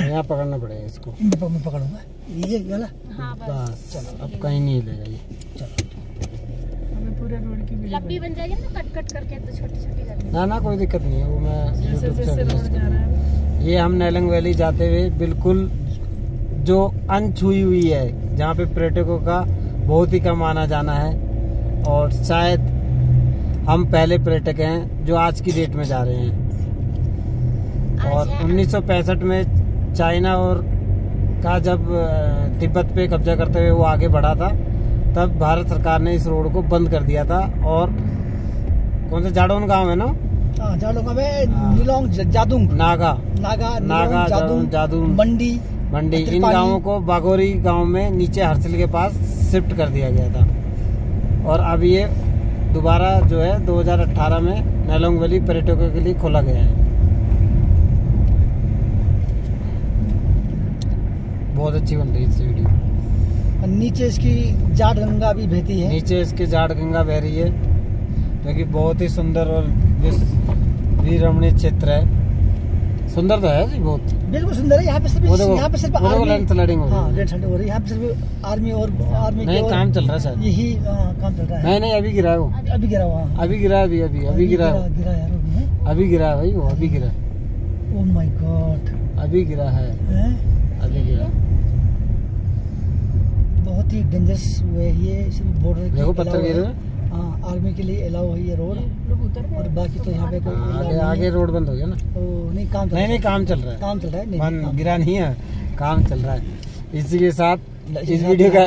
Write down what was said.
यहाँ पकड़ना पड़ेगा इसको। इन मैं पकड़ूँगा। ये वाला हाँ बस। बस अब कहीं नहीं हिलेगा ये। हमें पूरे रोड की लंबी बन जाएगी ना कट कट करके तो छोटी छोटी कर ना ना कोई दिक्कत नहीं है वो मैं यूट्यूब से जैसे रोड adjust जा रहा है। ये हम नैलंग वैली जाते हुए बिल्कुल जो अनछुई हुई है जहाँ पे पर्यटकों का बहुत ही कम आना जाना है और शायद हम पहले पर्यटक हैं जो आज की डेट में जा रहे हैं। और 1965 में चाइना और का जब तिब्बत पे कब्जा करते हुए वो आगे बढ़ा था तब भारत सरकार ने इस रोड को बंद कर दिया था और कौन सा जाडोन गाँव है ना? हाँ जाडो का हाँ। नीलोंग जादुंग। नागा। नागा नागा, जादुंग जादुंग, मंडी मंडी। इन। गाँवों को बागोरी गाँव में नीचे हर्सिल के पास शिफ्ट कर दिया गया था। और अब ये दोबारा जो है 2018 में नैलोंग वैली पर्यटकों के लिए खोला गया है। बहुत अच्छी बन रही है इससे वीडियो और नीचे इसकी जाट गंगा भी बहती है। नीचे इसके जाट गंगा बह रही है जो कि बहुत ही सुंदर और वीर रमणीय क्षेत्र है। सुंदर तो है जी बहुत। बिल्कुल सुंदर है यहाँ पे सिर्फ़ यहाँ पे सिर्फ़ आर्मी हो रही हाँ रही है यहाँ पे सिर्फ़ आर्मी और आर्मी नहीं काम चल रहा है शायद। यही हाँ, काम चल रहा है। नहीं नहीं अभी गिरा है वो। अभी गिरा हुआ हाँ। अभी गिरा अभी अभी अभी गिरा गिरा अभी है। अभी गिरा है भाई वो अभी गिरा। ओह माय गॉड अभी गिरा है? अभी गिरा। बहुत ही डेंजरस वे है ये सिर्फ़ बॉर्डर के पत्थर गिरे हाँ। आर्मी के लिए अलाउ है ये रोड और बाकी तो यहाँ पे कोई हाँ, आगे आगे रोड बंद हो गया ना। तो नहीं काम चल नहीं नहीं काम चल रहा है। काम चल रहा है। नहीं गिरा नहीं है काम चल रहा है। इसी के साथ इस वीडियो का